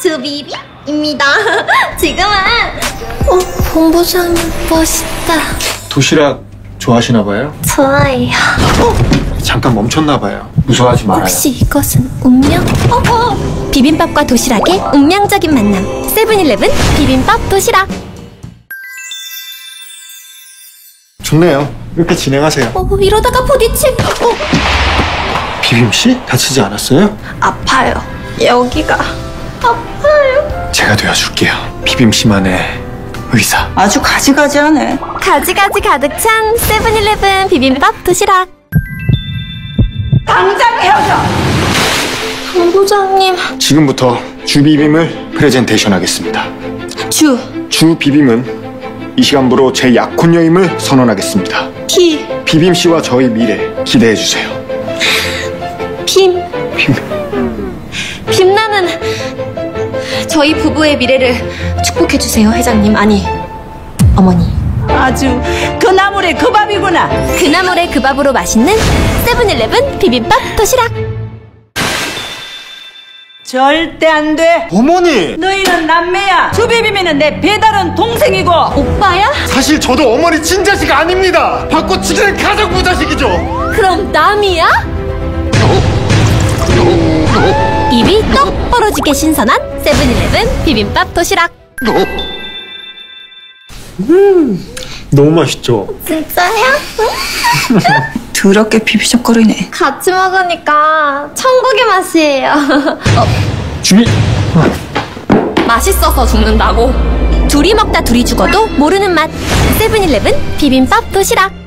주비비입니다. 지금은 어, 본부장님 멋있다. 도시락 좋아하시나 봐요? 좋아해요. 잠깐 멈췄나 봐요. 무서워하지 말아요. 혹시 이것은 운명? 어, 어. 비빔밥과 도시락의 운명적인 만남. 세븐일레븐 비빔밥 도시락. 좋네요. 이렇게 진행하세요. 어, 이러다가 부딪힐. 어, 비빔 씨 다치지 않았어요? 아파요. 여기가 제가 되어줄게요. 비빔 씨만의 의사. 아주 가지가지하네. 가지가지 가득 찬 세븐일레븐 비빔밥 도시락. 당장 헤어져! 본부장님. 지금부터 주 비빔을 프레젠테이션 하겠습니다. 주, 주 비빔은 이 시간부로 제 약혼녀임을 선언하겠습니다. 비, 비빔 씨와 저의 미래 기대해 주세요. 빔. 빔. 저희 부부의 미래를 축복해주세요, 회장님. 아니, 어머니. 아주 그 나물의 그 밥이구나. 그 나물의 그 밥으로 맛있는 세븐일레븐 비빔밥 도시락. 절대 안 돼. 어머니! 너희는 남매야. 주비비면은 내 배달은 동생이고. 오빠야? 사실 저도 어머니 친자식 아닙니다. 바꿔치기는 가족 부자식이죠. 그럼 남이야? 입이 떡 벌어지게 신선한 세븐일레븐 비빔밥 도시락. 너무 맛있죠. 진짜요? 더럽게 비비적거리네. 같이 먹으니까 천국의 맛이에요. 어, 주비 맛있어서 죽는다고. 둘이 먹다 둘이 죽어도 모르는 맛. 세븐일레븐 비빔밥 도시락.